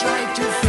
try to